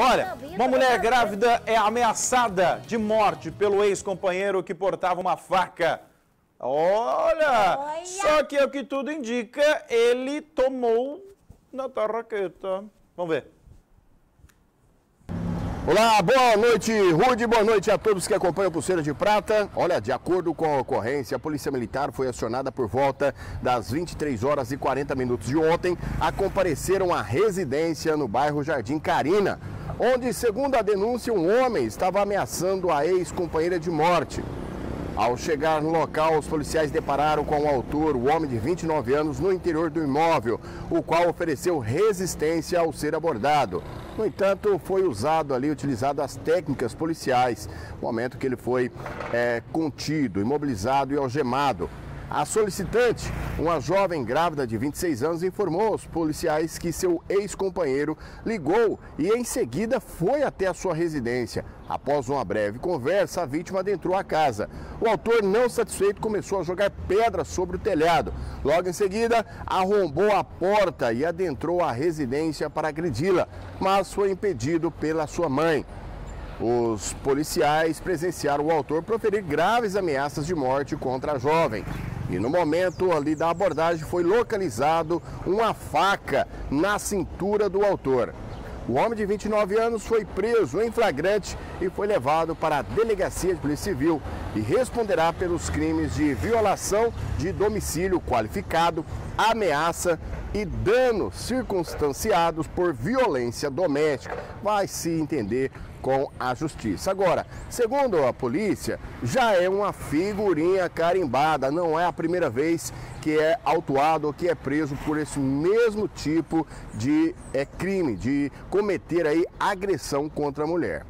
Olha, uma mulher grávida é ameaçada de morte pelo ex-companheiro que portava uma faca. Olha, Olha. só que é o que tudo indica, ele tomou na tarraqueta. Vamos ver. Olá, boa noite, Rude, boa noite a todos que acompanham Pulseira de Prata. Olha, de acordo com a ocorrência, a Polícia Militar foi acionada por volta das 23 horas e 40 minutos de ontem a compareceram à residência no bairro Jardim Carina, onde, segundo a denúncia, um homem estava ameaçando a ex-companheira de morte. Ao chegar no local, os policiais depararam com o autor, o homem de 29 anos, no interior do imóvel, o qual ofereceu resistência ao ser abordado. No entanto, foi usado ali, utilizado as técnicas policiais, momento que ele foi é, contido, imobilizado e algemado. A solicitante, uma jovem grávida de 26 anos, informou aos policiais que seu ex-companheiro ligou e em seguida foi até a sua residência. Após uma breve conversa, a vítima adentrou a casa. O autor, não satisfeito, começou a jogar pedras sobre o telhado. Logo em seguida, arrombou a porta e adentrou a residência para agredi-la, mas foi impedido pela sua mãe. Os policiais presenciaram o autor proferir graves ameaças de morte contra a jovem. E no momento ali da abordagem foi localizado uma faca na cintura do autor. O homem de 29 anos foi preso em flagrante e foi levado para a delegacia de polícia civil e responderá pelos crimes de violação de domicílio qualificado, ameaça e danos circunstanciados por violência doméstica. Vai se entender com a justiça. Agora, segundo a polícia, já é uma figurinha carimbada, não é a primeira vez que é autuado ou que é preso por esse mesmo tipo de é, crime, de cometer aí agressão contra a mulher.